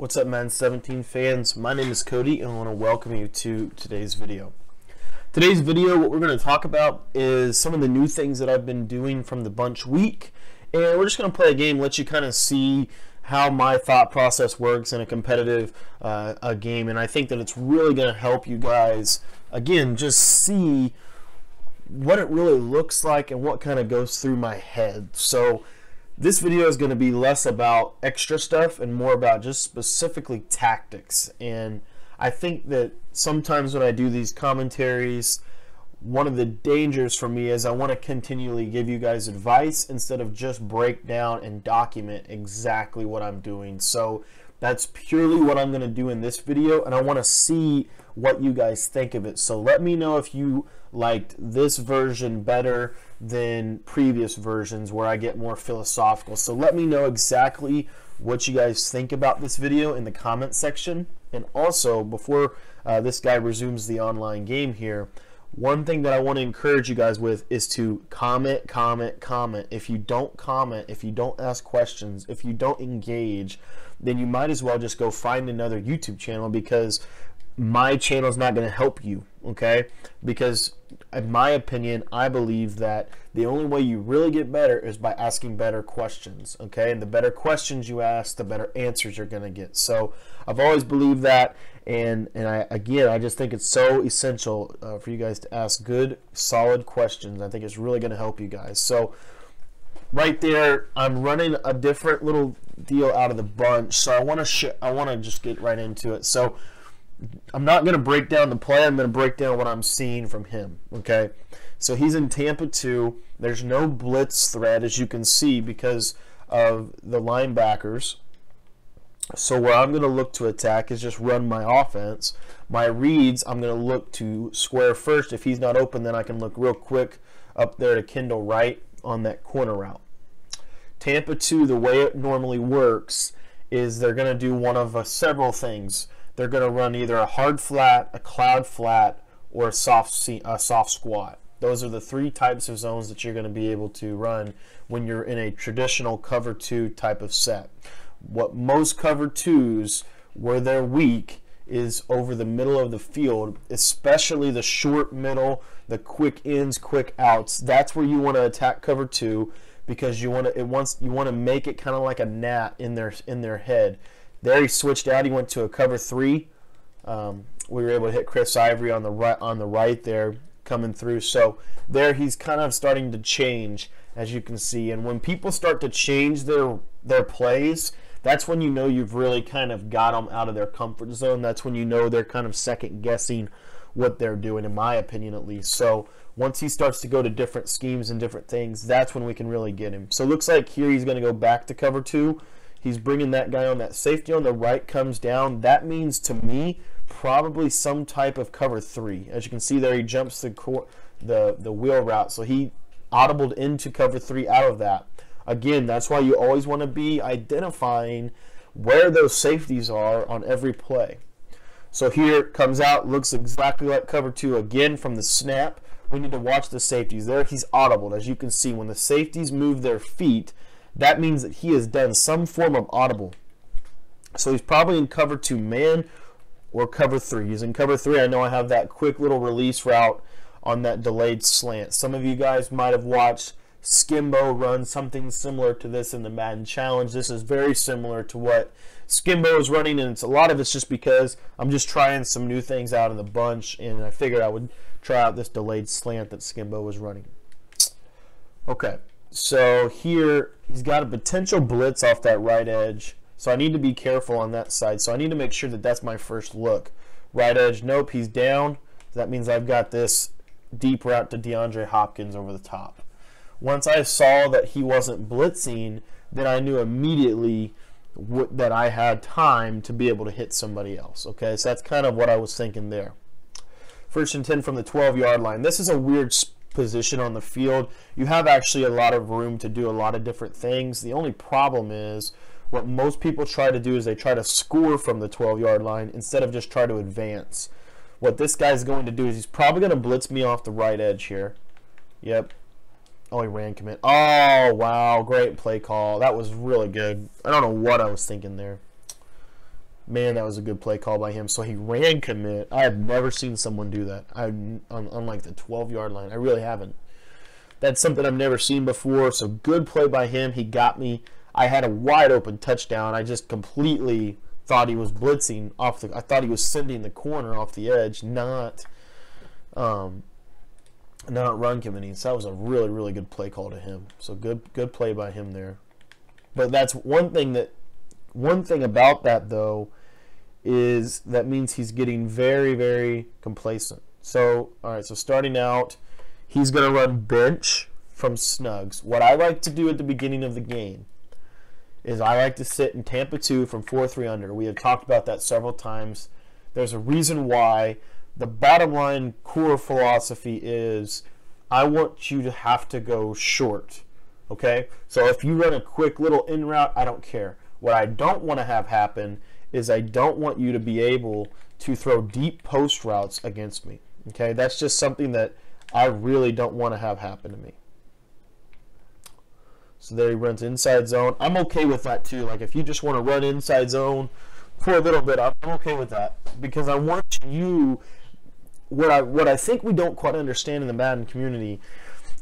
What's up, Madden? 17 fans. My name is Cody, and I want to welcome you to today's video. Today's video, what we're going to talk about is some of the new things that I've been doing from the bunch week, and we're just going to play a game, let you kind of see how my thought process works in a competitive uh, a game, and I think that it's really going to help you guys again just see what it really looks like and what kind of goes through my head. So this video is going to be less about extra stuff and more about just specifically tactics. And I think that sometimes when I do these commentaries, one of the dangers for me is I want to continually give you guys advice instead of just break down and document exactly what I'm doing. So that's purely what I'm going to do in this video, and I want to see what you guys think of it. So let me know if you liked this version better than previous versions where I get more philosophical. So let me know exactly what you guys think about this video in the comment section. And also, before uh, this guy resumes the online game here, one thing that I want to encourage you guys with is to comment, comment, comment. If you don't comment, if you don't ask questions, if you don't engage, then you might as well just go find another YouTube channel because my channel is not going to help you, okay? Because in my opinion, I believe that the only way you really get better is by asking better questions, okay? And the better questions you ask, the better answers you're going to get. So I've always believed that, and and I again, I just think it's so essential uh, for you guys to ask good, solid questions. I think it's really going to help you guys. So right there, I'm running a different little deal out of the bunch. So I want to I want to just get right into it. So I'm not going to break down the play. I'm going to break down what I'm seeing from him. Okay, so he's in Tampa 2. There's no blitz threat, as you can see, because of the linebackers. So where I'm going to look to attack is just run my offense. My reads, I'm going to look to square first. If he's not open, then I can look real quick up there to Kendall Wright on that corner route. Tampa 2, the way it normally works is they're going to do one of uh, several things they're going to run either a hard flat, a cloud flat, or a soft a soft squat. Those are the three types of zones that you're going to be able to run when you're in a traditional cover two type of set. What most cover twos, where they're weak, is over the middle of the field, especially the short middle, the quick ins, quick outs. That's where you want to attack cover two because you want to it wants you want to make it kind of like a gnat in their in their head. There he switched out. He went to a cover three. Um, we were able to hit Chris Ivory on the right on the right there coming through. So there he's kind of starting to change as you can see. And when people start to change their their plays, that's when you know you've really kind of got them out of their comfort zone. That's when you know they're kind of second guessing what they're doing, in my opinion at least. So once he starts to go to different schemes and different things, that's when we can really get him. So looks like here he's going to go back to cover two. He's bringing that guy on. That safety on the right comes down. That means to me probably some type of cover three. As you can see there, he jumps the the the wheel route, so he audibled into cover three out of that. Again, that's why you always want to be identifying where those safeties are on every play. So here comes out, looks exactly like cover two again from the snap. We need to watch the safeties. There he's audible. As you can see, when the safeties move their feet, that means that he has done some form of audible. So he's probably in cover two man or cover three. He's in cover three. I know I have that quick little release route on that delayed slant. Some of you guys might have watched Skimbo run something similar to this in the Madden Challenge. This is very similar to what Skimbo is running, and it's a lot of it's just because I'm just trying some new things out in the bunch, and I figured I would try out this delayed slant that Skimbo was running. Okay, so here he's got a potential blitz off that right edge. So I need to be careful on that side. So I need to make sure that that's my first look. Right edge, nope, he's down. That means I've got this deep route to DeAndre Hopkins over the top. Once I saw that he wasn't blitzing, then I knew immediately that I had time to be able to hit somebody else. Okay, so that's kind of what I was thinking there. First and 10 from the 12 yard line. This is a weird position on the field, you have actually a lot of room to do a lot of different things. The only problem is what most people try to do is they try to score from the 12 yard line instead of just try to advance. What this guy's going to do is he's probably going to blitz me off the right edge here. Yep. Oh, he ran commit. Oh, wow. Great play call. That was really good. I don't know what I was thinking there. Man, that was a good play call by him. So he ran commit. I have never seen someone do that. I on, on like the 12 yard line. I really haven't. That's something I've never seen before. So good play by him. He got me. I had a wide open touchdown. I just completely thought he was blitzing off the. I thought he was sending the corner off the edge, not, um, not run committing. So that was a really really good play call to him. So good good play by him there. But that's one thing that one thing about that though is that means he's getting very very complacent. So all right, so starting out, he's going to run bench from snugs. What I like to do at the beginning of the game is I like to sit in Tampa 2 from 4-3 under. We have talked about that several times. There's a reason why. The bottom line core philosophy is I want you to have to go short. Okay? So if you run a quick little in route, I don't care. What I don't want to have happen is I don't want you to be able to throw deep post routes against me. Okay? That's just something that I really don't want to have happen to me. So there he runs inside zone. I'm okay with that too. Like if you just want to run inside zone for a little bit, I'm okay with that because I want you. What I what I think we don't quite understand in the Madden community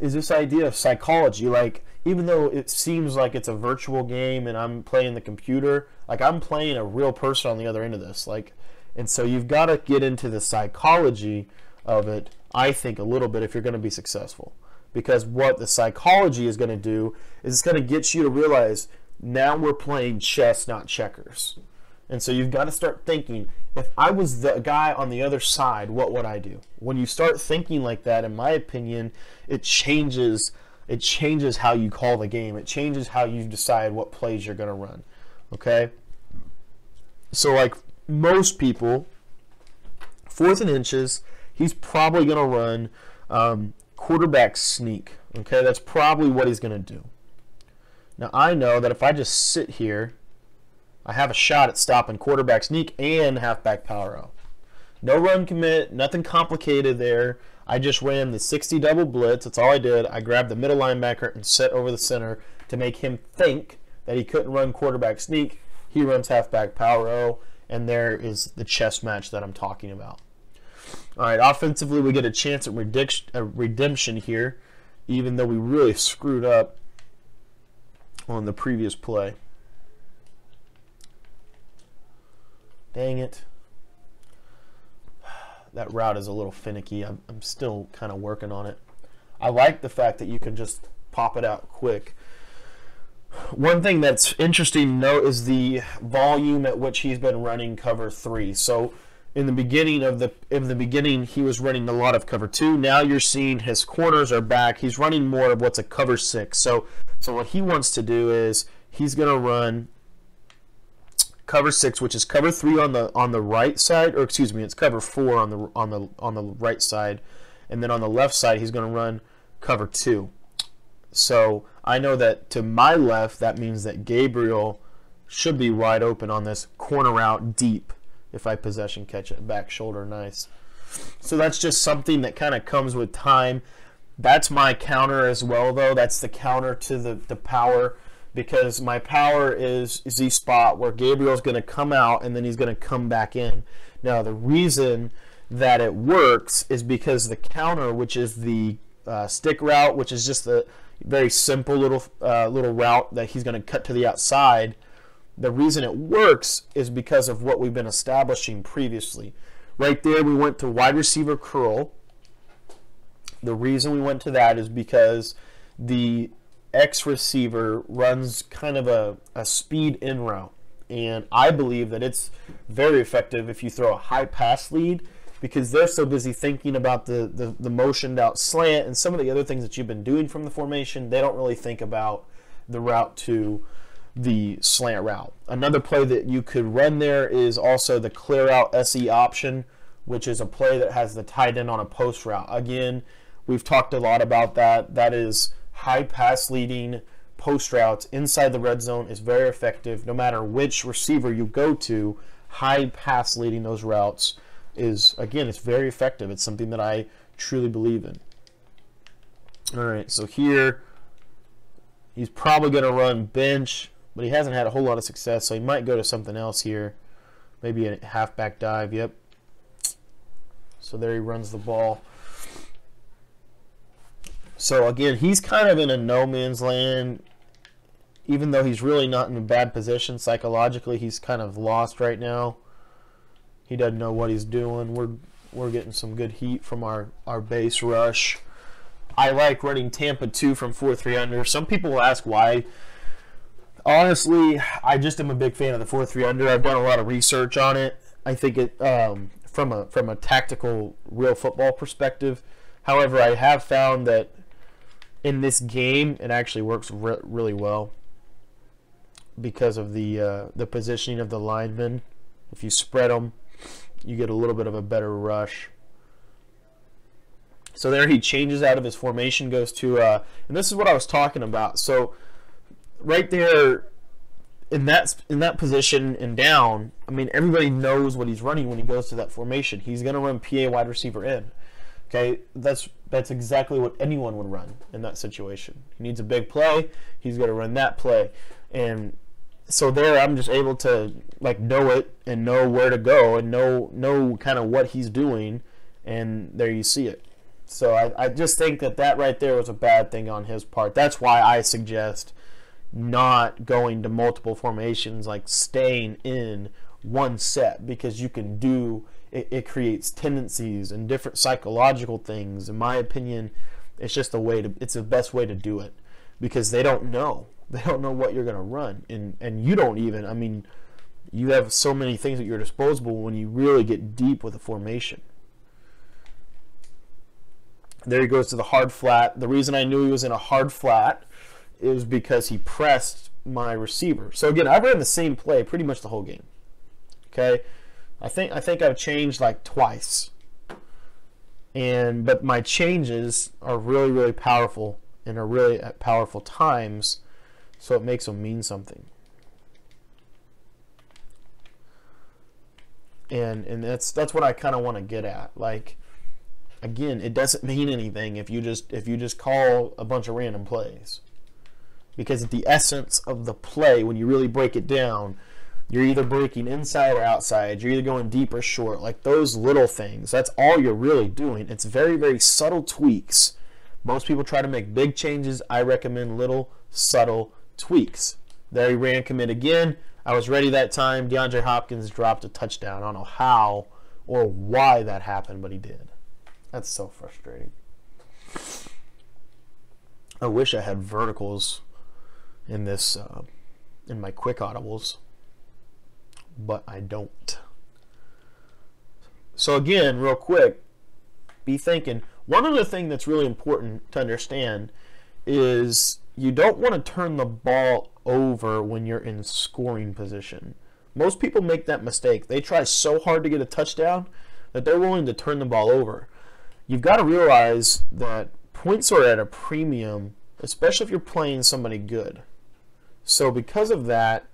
is this idea of psychology. Like even though it seems like it's a virtual game and I'm playing the computer, like I'm playing a real person on the other end of this. Like, and so you've got to get into the psychology of it. I think a little bit if you're going to be successful because what the psychology is going to do is it's going to get you to realize now we're playing chess, not checkers. And so you've got to start thinking if I was the guy on the other side, what would I do? When you start thinking like that, in my opinion, it changes it changes how you call the game. It changes how you decide what plays you're going to run. Okay? So like most people, fourth and inches, he's probably going to run um, quarterback sneak. Okay, that's probably what he's going to do. Now I know that if I just sit here, I have a shot at stopping quarterback sneak and halfback power out. No run commit, nothing complicated there. I just ran the 60 double blitz. That's all I did. I grabbed the middle linebacker and set over the center to make him think that he couldn't run quarterback sneak. He runs halfback power O, and there is the chess match that I'm talking about. All right, offensively, we get a chance at uh, redemption here, even though we really screwed up on the previous play. Dang it. That route is a little finicky. I'm, I'm still kind of working on it. I like the fact that you can just pop it out quick. One thing that's interesting to note is the volume at which he's been running cover three. So in the beginning of the in the beginning he was running a lot of cover two. Now you're seeing his corners are back. He's running more of what's a cover six. So so what he wants to do is he's gonna run cover six, which is cover three on the on the right side, or excuse me, it's cover four on the on the on the right side, and then on the left side he's gonna run cover two. So I know that to my left that means that Gabriel should be wide open on this corner out deep if I possession catch it back shoulder nice. So that's just something that kind of comes with time. That's my counter as well though. That's the counter to the, the power because my power is Z spot where Gabriel's going to come out and then he's going to come back in. Now the reason that it works is because the counter, which is the uh, stick route, which is just a very simple little uh, little route that he's going to cut to the outside, the reason it works is because of what we've been establishing previously. Right there, we went to wide receiver curl. The reason we went to that is because the X receiver runs kind of a, a speed in route. And I believe that it's very effective if you throw a high pass lead because they're so busy thinking about the, the, the motioned out slant and some of the other things that you've been doing from the formation. They don't really think about the route to the slant route. Another play that you could run there is also the clear out SE option, which is a play that has the tight end on a post route. Again, we've talked a lot about that. That is high pass leading post routes inside the red zone is very effective no matter which receiver you go to. High pass leading those routes is again it's very effective. It's something that I truly believe in. All right, so here he's probably going to run bench but he hasn't had a whole lot of success, so he might go to something else here. maybe a halfback dive. Yep. So there he runs the ball. So again, he's kind of in a no man's land. Even though he's really not in a bad position psychologically, he's kind of lost right now. He doesn't know what he's doing. We're we're getting some good heat from our our base rush. I like running Tampa 2 from 4-3 under. Some people will ask why. Honestly, I just am a big fan of the 4-3 under. I've done a lot of research on it. I think it um, from a from a tactical real football perspective. However, I have found that in this game it actually works re really well because of the uh, the positioning of the linemen. If you spread them, you get a little bit of a better rush. So there he changes out of his formation, goes to, uh, and this is what I was talking about. So right there, in that in that position and down, I mean everybody knows what he's running when he goes to that formation. He's going to run PA wide receiver in. Okay, that's that's exactly what anyone would run in that situation. He needs a big play. He's going to run that play, and so there I'm just able to like know it and know where to go and know know kind of what he's doing, and there you see it. So I, I just think that that right there was a bad thing on his part. That's why I suggest not going to multiple formations, like staying in one set because you can do it, it creates tendencies and different psychological things. In my opinion, it's just a way to it's the best way to do it because they don't know. They don't know what you're gonna run. And and you don't even I mean you have so many things at your disposal when you really get deep with a formation. There he goes to the hard flat. The reason I knew he was in a hard flat is because he pressed my receiver. So again, I've ran the same play pretty much the whole game. Okay, I think I think I've changed like twice, and but my changes are really really powerful and are really at powerful times, so it makes them mean something. And and that's that's what I kind of want to get at, like again, it doesn't mean anything if you just if you just call a bunch of random plays. Because the essence of the play, when you really break it down, you're either breaking inside or outside. You're either going deep or short. Like those little things. That's all you're really doing. It's very, very subtle tweaks. Most people try to make big changes. I recommend little, subtle tweaks. There he ran commit again. I was ready that time. DeAndre Hopkins dropped a touchdown. I don't know how or why that happened, but he did. That's so frustrating. I wish I had verticals in this uh, in my quick audibles, but I don't. So again, real quick, be thinking. One other thing that's really important to understand is you don't want to turn the ball over when you're in scoring position. Most people make that mistake. They try so hard to get a touchdown that they're willing to turn the ball over you've got to realize that points are at a premium, especially if you're playing somebody good. So because of that,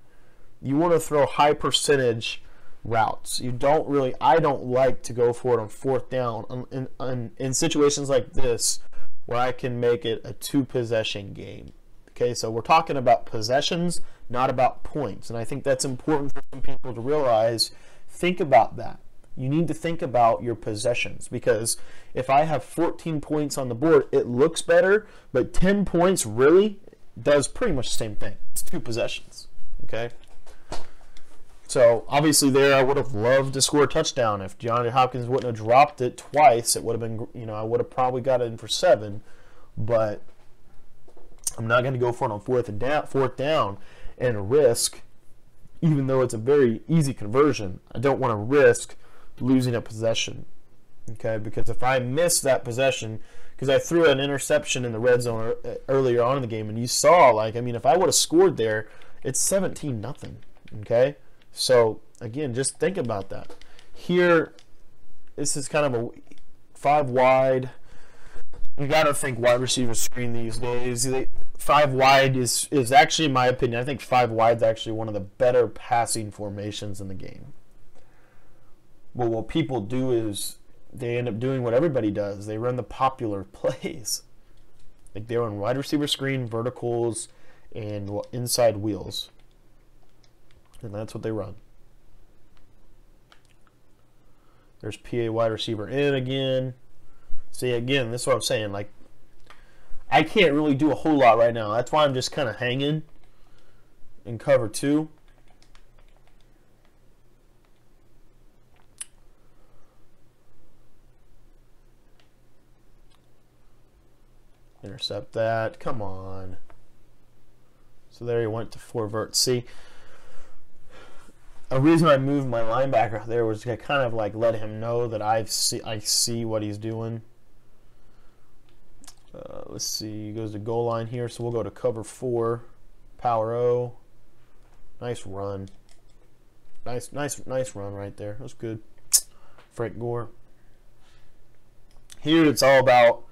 you want to throw high percentage routes. You don't really, I don't like to go for it on fourth down in, in, in situations like this where I can make it a two possession game. Okay, so we're talking about possessions, not about points. And I think that's important for some people to realize. Think about that you need to think about your possessions because if I have 14 points on the board, it looks better, but 10 points really does pretty much the same thing. It's two possessions. Okay. So obviously there I would have loved to score a touchdown. If DeAndre Hopkins wouldn't have dropped it twice, it would have been you know I would have probably got it in for seven, but I'm not going to go for it on fourth and down, fourth down, and risk, even though it's a very easy conversion. I don't want to risk losing a possession. Okay, because if I miss that possession, because I threw an interception in the red zone earlier on in the game, and you saw, like, I mean, if I would have scored there, it's 17 nothing. Okay, so again, just think about that. Here, this is kind of a five wide. You got to think wide receiver screen these days. Five wide is is actually, in my opinion, I think five wide is actually one of the better passing formations in the game. But what people do is they end up doing what everybody does. They run the popular plays. Like they run wide receiver screen, verticals, and inside wheels. And that's what they run. There's PA wide receiver in again. See, again, this is what I'm saying. Like, I can't really do a whole lot right now. That's why I'm just kind of hanging in cover two. Intercept that. Come on. So there he went to four vert. See, a reason I moved my linebacker there was to kind of like let him know that I see I see what he's doing. Uh, let's see, he goes to goal line here, so we'll go to cover four, power O. Nice run. Nice, nice, nice run right there. That's good. Frank Gore. Here it's all about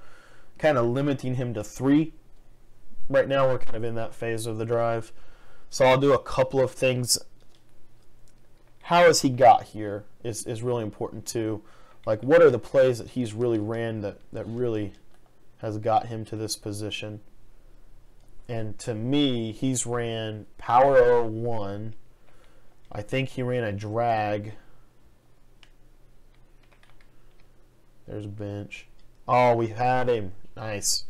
kind of limiting him to three. Right now we're kind of in that phase of the drive. So I'll do a couple of things. How has he got here is, is really important too. Like what are the plays that he's really ran that, that really has got him to this position. And to me, he's ran power 01. I think he ran a drag. There's a bench. Oh, we had him. Nice.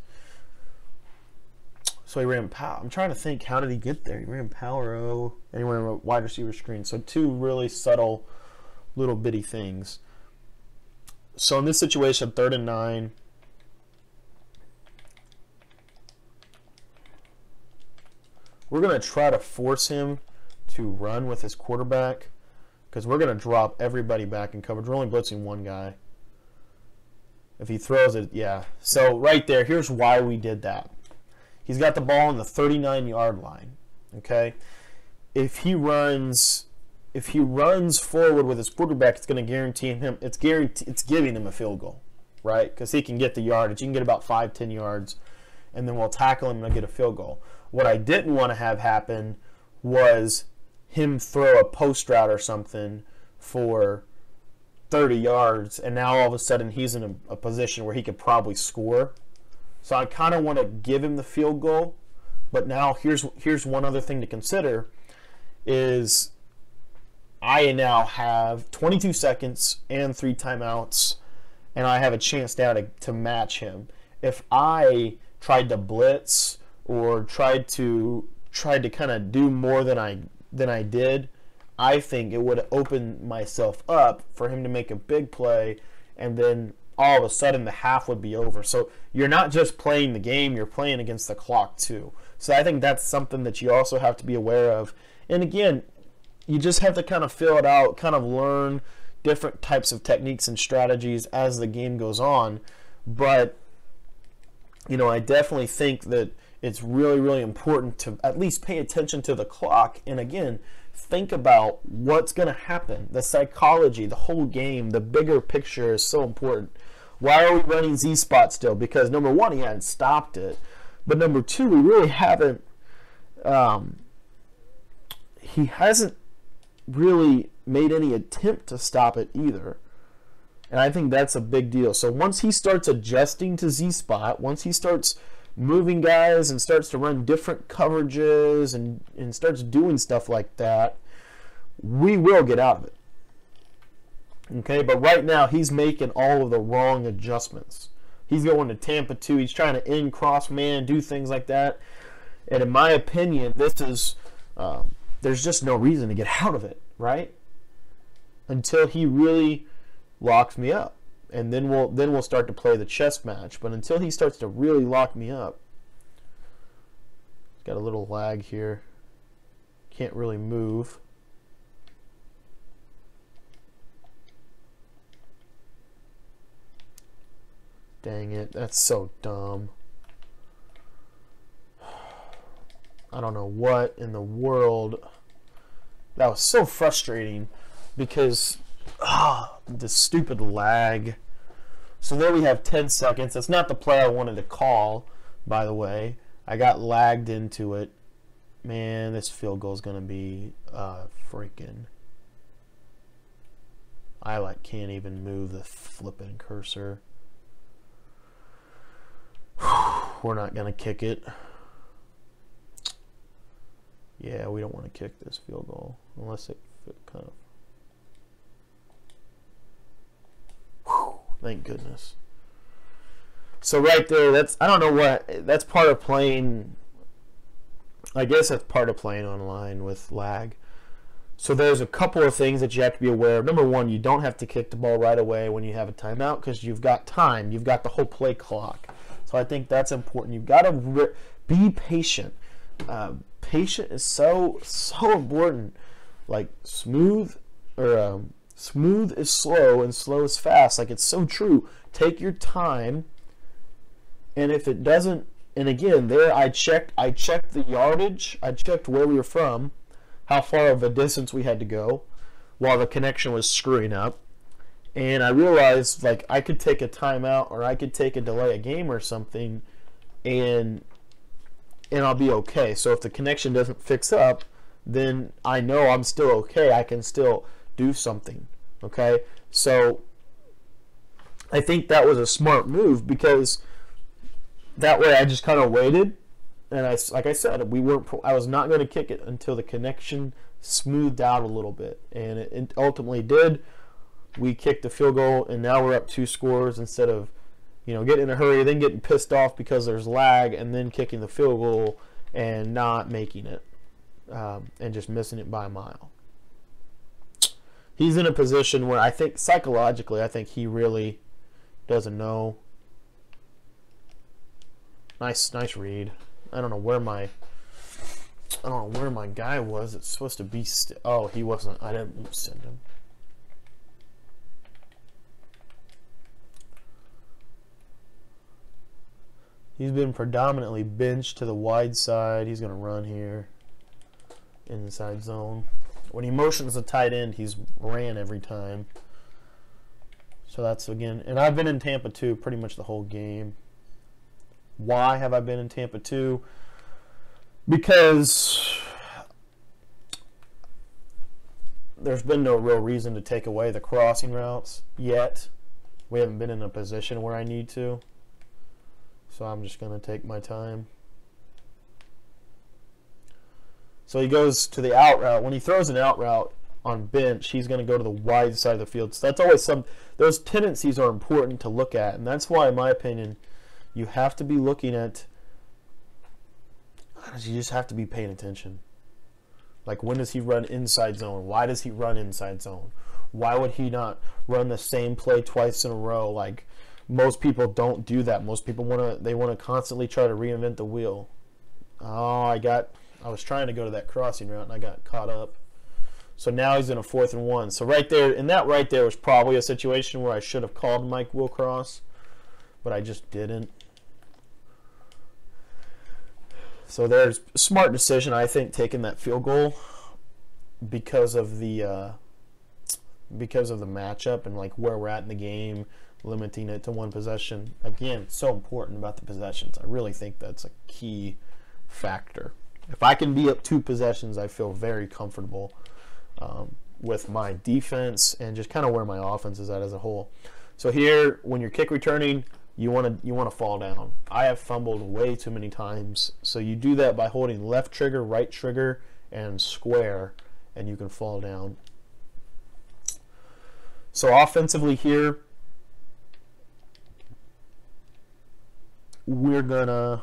So he ran power. I'm trying to think, how did he get there? He ran power O, and he ran wide receiver screen. So two really subtle, little bitty things. So in this situation, third and nine, we're going to try to force him to run with his quarterback because we're going to drop everybody back in coverage. We're only blitzing one guy. If he throws it, yeah. So right there, here's why we did that. He's got the ball on the 39 yard line. Okay, if he runs, if he runs forward with his quarterback, it's going to guarantee him. It's guarantee. It's giving him a field goal, right? Because he can get the yardage. He can get about five, ten yards, and then we'll tackle him and get a field goal. What I didn't want to have happen was him throw a post route or something for 30 yards, and now all of a sudden he's in a, a position where he could probably score. So I kind of want to give him the field goal, but now here's here's one other thing to consider is I now have 22 seconds and three timeouts, and I have a chance now to, to match him. If I tried to blitz or tried to tried to kind of do more than I than I did, I think it would open myself up for him to make a big play and then all of a sudden the half would be over. So you're not just playing the game, you're playing against the clock too. So I think that's something that you also have to be aware of. And again, you just have to kind of fill it out, kind of learn different types of techniques and strategies as the game goes on. But you know, I definitely think that it's really, really important to at least pay attention to the clock. And again, think about what's going to happen. The psychology, the whole game, the bigger picture is so important. Why are we running Z spot still? Because number one, he hadn't stopped it. But number two, we really haven't. Um, he hasn't really made any attempt to stop it either. And I think that's a big deal. So once he starts adjusting to Z spot, once he starts moving guys and starts to run different coverages and, and starts doing stuff like that, we will get out of it. Okay, but right now he's making all of the wrong adjustments. He's going to Tampa 2. He's trying to in cross man, do things like that. And in my opinion, this is, um, there's just no reason to get out of it, right? Until he really locks me up and then we'll then we'll start to play the chess match. But until he starts to really lock me up, got a little lag here. Can't really move. Dang it, that's so dumb. I don't know what in the world. That was so frustrating because ah, the stupid lag. So there we have 10 seconds. That's not the play I wanted to call, by the way. I got lagged into it. Man, this field goal is going to be uh, freaking... I like can't even move the flipping cursor. We're not going to kick it. Yeah, we don't want to kick this field goal unless it kind of Thank goodness. So right there, that's I don't know what that's part of playing. I guess that's part of playing online with lag. So there's a couple of things that you have to be aware of. Number one, you don't have to kick the ball right away when you have a timeout because you've got time. You've got the whole play clock. So I think that's important. You've got to be patient. Uh, patient is so so important. Like smooth or um, smooth is slow and slow is fast. Like it's so true. Take your time. And if it doesn't, and again, there I checked. I checked the yardage. I checked where we were from how far of a distance we had to go while the connection was screwing up. And I realized like I could take a timeout or I could take a delay a game or something and and I'll be okay. So if the connection doesn't fix up, then I know I'm still okay. I can still do something. Okay? So I think that was a smart move because that way I just kind of waited and I, like I said, we weren't. I was not going to kick it until the connection smoothed out a little bit, and it, it ultimately did. We kicked the field goal, and now we're up two scores instead of, you know, getting in a hurry, then getting pissed off because there's lag, and then kicking the field goal and not making it, um, and just missing it by a mile. He's in a position where I think psychologically, I think he really doesn't know. Nice, nice read. I don't know where my I don't know where my guy was. It's supposed to be. oh, he wasn't. I didn't send him. He's been predominantly benched to the wide side. He's going to run here. Inside zone. When he motions the tight end, he's ran every time. So that's again. And I've been in Tampa too pretty much the whole game. Why have I been in Tampa 2? Because there's been no real reason to take away the crossing routes yet. We haven't been in a position where I need to. So I'm just going to take my time. So he goes to the out route. When he throws an out route on bench, he's going to go to the wide side of the field. So that's always some, those tendencies are important to look at. And that's why, in my opinion, you have to be looking at you just have to be paying attention. Like when does he run inside zone? Why does he run inside zone? Why would he not run the same play twice in a row? Like most people don't do that. Most people want to they want to constantly try to reinvent the wheel. Oh, I got I was trying to go to that crossing route and I got caught up. So now he's in a fourth and one. So right there, and that right there was probably a situation where I should have called Mike Willcross, but I just didn't. So there's smart decision, I think, taking that field goal because of the uh, because of the matchup and like where we're at in the game, limiting it to one possession. Again, so important about the possessions. I really think that's a key factor. If I can be up two possessions, I feel very comfortable um, with my defense and just kind of where my offense is at as a whole. So here, when you're kick returning, you want to you want to fall down. I have fumbled way too many times. So you do that by holding left trigger, right trigger, and square, and you can fall down. So offensively here, we're gonna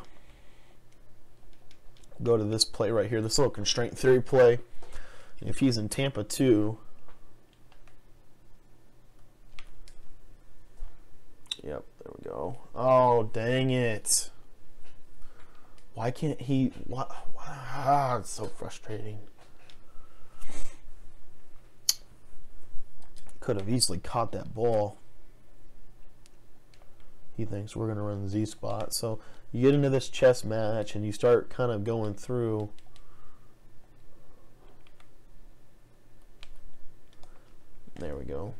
go to this play right here, this little constraint theory play. If he's in Tampa too, Yep, there we go. Oh, dang it. Why can't he... What, ah, it's so frustrating. Could have easily caught that ball. He thinks we're going to run the Z spot. So you get into this chess match and you start kind of going through... There we go.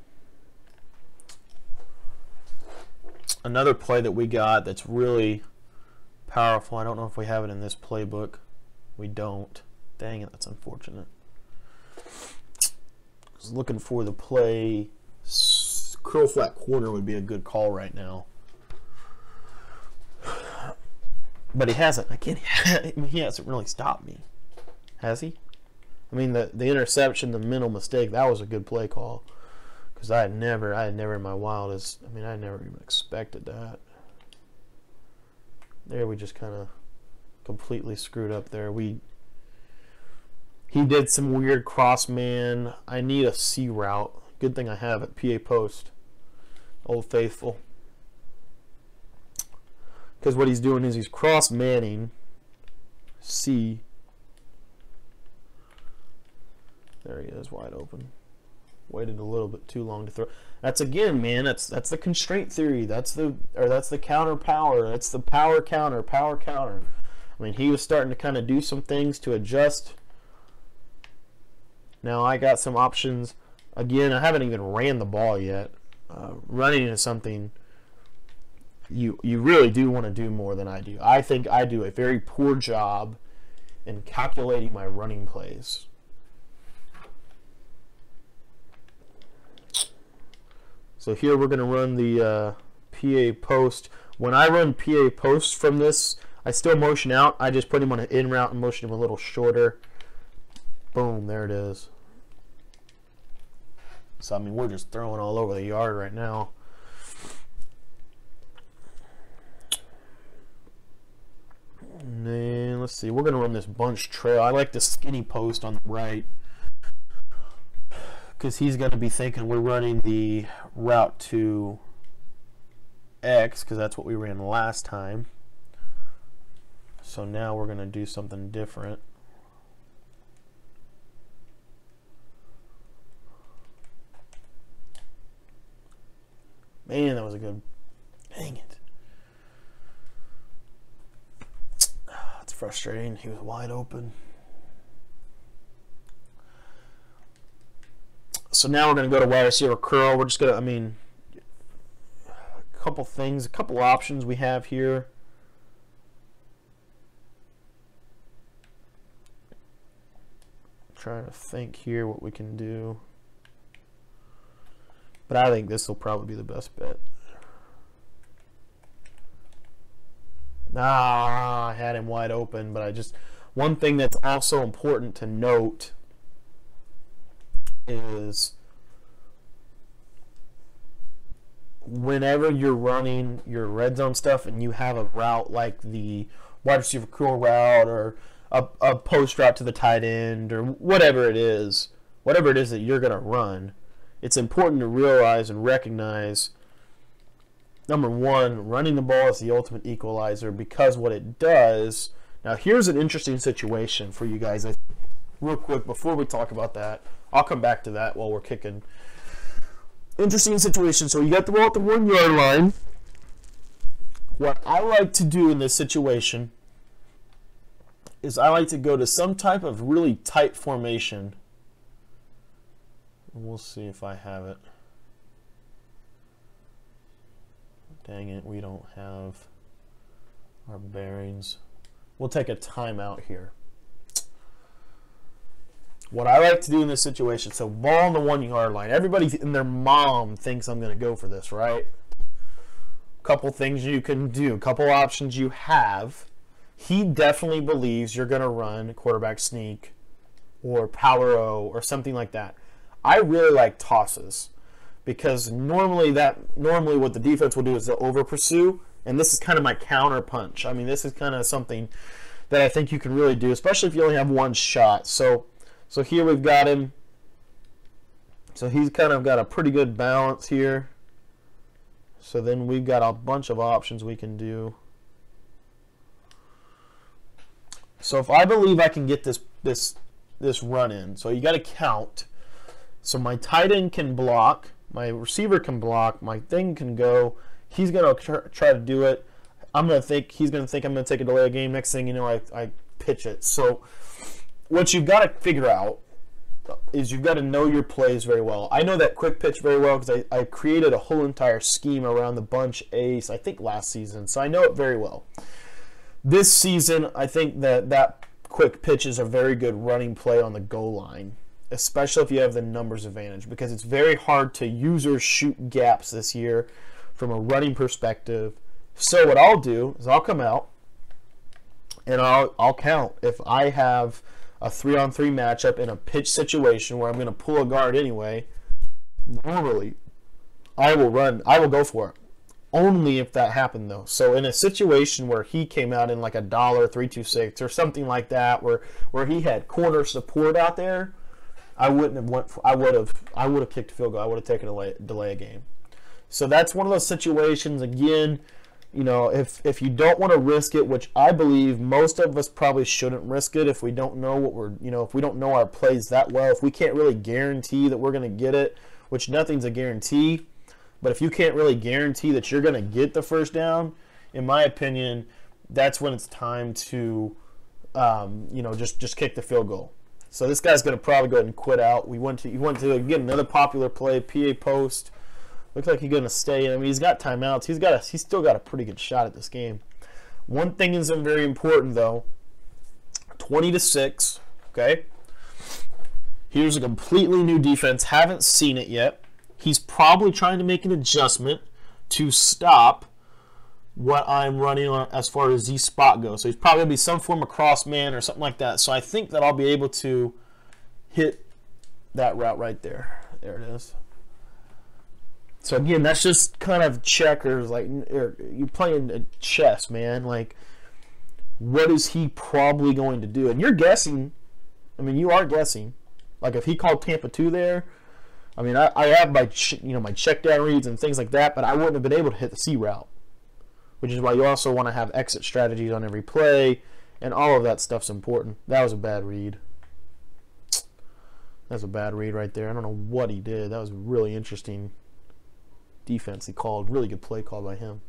another play that we got that's really powerful. I don't know if we have it in this playbook. We don't. Dang it, that's unfortunate. I was looking for the play. Curl flat corner would be a good call right now. But he hasn't. I can't. he hasn't really stopped me, has he? I mean, the the interception, the mental mistake, that was a good play call Because I had never, I had never in my wildest, I mean, I never even expected that. There we just kind of completely screwed up there. We he did some weird cross man. I need a C route. Good thing I have it. PA Post. Old Faithful. Because what he's doing is he's cross manning C. There he is, wide open. Waited a little bit too long to throw. That's again, man. That's that's the constraint theory. That's the or that's the counter power. That's the power counter, power counter. I mean, he was starting to kind of do some things to adjust. Now I got some options. Again, I haven't even ran the ball yet. Uh, running is something you you really do want to do more than I do. I think I do a very poor job in calculating my running plays. So here we're going to run the uh, PA post. When I run PA post from this, I still motion out. I just put him on an in route and motion him a little shorter. Boom, there it is. So, I mean, we're just throwing all over the yard right now. And then, let's see, we're going to run this bunch trail. I like the skinny post on the right because he's going to be thinking we're running the route to X because that's what we ran last time. So now we're going to do something different. Man, that was a good. Dang it. It's frustrating. He was wide open. So now we're going to go to wide receiver curl. We're just going to, I mean, a couple things, a couple options we have here. trying to think here what we can do. But I think this will probably be the best bet. Ah, I had him wide open, but I just one thing that's also important to note is whenever you're running your red zone stuff and you have a route like the wide receiver curl route or a, a post route to the tight end or whatever it is, whatever it is that you're going to run, it's important to realize and recognize number one, running the ball is the ultimate equalizer because what it does. Now, here's an interesting situation for you guys. I, Real quick, before we talk about that, I'll come back to that while we're kicking. Interesting situation. So you got the ball at the one yard line. What I like to do in this situation is I like to go to some type of really tight formation. We'll see if I have it. Dang it, we don't have our bearings. We'll take a timeout here. What I like to do in this situation, so ball on the one yard line. Everybody and their mom thinks I'm going to go for this, right? Couple things you can do, a couple options you have he definitely believes you're going to run quarterback sneak or power O or something like that. I really like tosses because normally that normally what the defense will do is they'll over pursue, and this is kind of my counter punch. I mean, this is kind of something that I think you can really do, especially if you only have one shot. So, so here we've got him. So he's kind of got a pretty good balance here. So then we've got a bunch of options we can do. So if I believe I can get this this this run in, so you got to count. So my tight end can block, my receiver can block, my thing can go. He's gonna try to do it. I'm gonna think he's gonna think I'm gonna take a delay a game. Next thing you know, I, I pitch it. So what you've got to figure out is you've got to know your plays very well. I know that quick pitch very well because I, I created a whole entire scheme around the bunch ace, I think last season. So I know it very well this season, I think that that quick pitch is a very good running play on the goal line, especially if you have the numbers advantage, because it's very hard to user shoot gaps this year from a running perspective. So what I'll do is I'll come out and I'll I'll count if I have a three on three matchup in a pitch situation where I'm going to pull a guard anyway. normally I will run, I will go for it. Only if that happened though. So in a situation where he came out in like a dollar three two six or something like that, where where he had corner support out there, I wouldn't have went. For, I would have. I would have kicked a field goal. I would have taken a delay, delay a game. So that's one of those situations. Again, you know, if if you don't want to risk it, which I believe most of us probably shouldn't risk it if we don't know what we're, you know, if we don't know our plays that well, if we can't really guarantee that we're going to get it, which nothing's a guarantee but if you can't really guarantee that you're going to get the first down, in my opinion, that's when it's time to, um, you know, just just kick the field goal. So this guy's going to probably go ahead and quit out. We went to he went to get another popular play, PA post. Looks like he's going to stay. I mean, he's got timeouts. He's got a, he's still got a pretty good shot at this game. One thing is very important though. 20 to 6, okay? Here's a completely new defense. Haven't seen it yet he's probably trying to make an adjustment to stop what I'm running on as far as Z spot goes. So he's probably to be some form of cross man or something like that. So I think that I'll be able to hit that route right there. There it is. So again, that's just kind of checkers. Like er, you're playing chess, man. Like, what is he probably going to do? And you're guessing. I mean, you are guessing. Like if he called Tampa two there, I mean, I, I have my you know my check down reads and things like that, but I wouldn't have been able to hit the C route, which is why you also want to have exit strategies on every play, and all of that stuff's important. That was a bad read. That's a bad read right there. I don't know what he did. That was really interesting defense he called. Really good play call by him.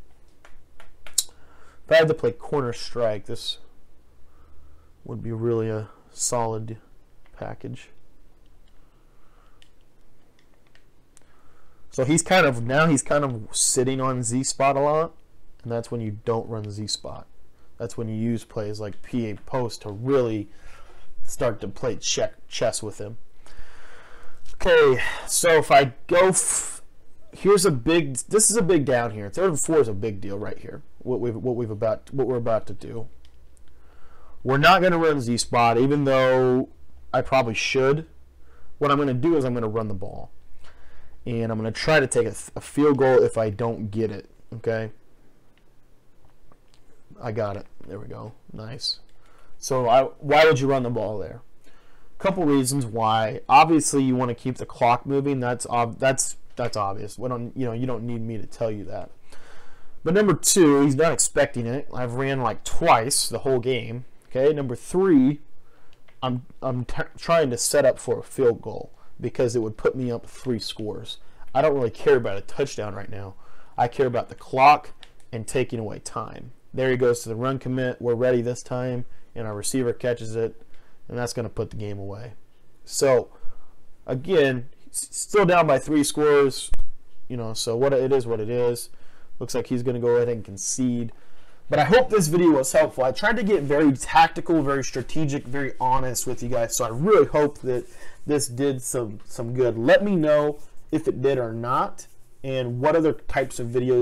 If I had to play corner strike, this would be really a solid package. So he's kind of now he's kind of sitting on Z spot a lot, and that's when you don't run Z spot. That's when you use plays like PA post to really start to play check chess with him. Okay, so if I go, here's a big. This is a big down here. Third and four is a big deal right here. What we've what we've about what we're about to do. We're not going to run Z spot, even though I probably should. What I'm going to do is I'm going to run the ball and I'm going to try to take a, a, field goal if I don't get it. Okay. I got it. There we go. Nice. So I, why would you run the ball there? A couple reasons why. Obviously, you want to keep the clock moving. That's ob- that's that's obvious. We don't you know you don't need me to tell you that. But number two, he's not expecting it. I've ran like twice the whole game. Okay. Number three, I'm I'm t- trying to set up for a field goal because it would put me up three scores. I don't really care about a touchdown right now. I care about the clock and taking away time. There he goes to the run commit. We're ready this time, and our receiver catches it, and that's going to put the game away. So, again, still down by three scores. You know, so what it is, what it is. Looks like he's going to go ahead and concede. But I hope this video was helpful. I tried to get very tactical, very strategic, very honest with you guys. So I really hope that this did some some good. Let me know if it did or not, and what other types of videos